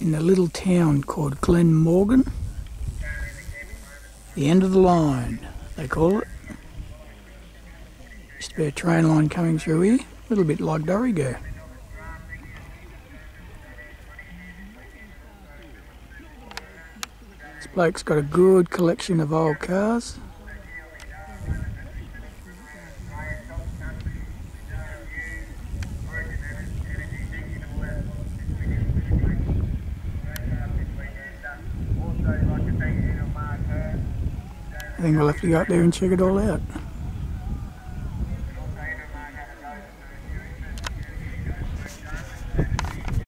in a little town called Glenmorgan. The end of the line, they call it. To be a train line coming through here, a little bit like Dorrigo. This bloke's got a good collection of old cars. I think we'll have to go up there and check it all out.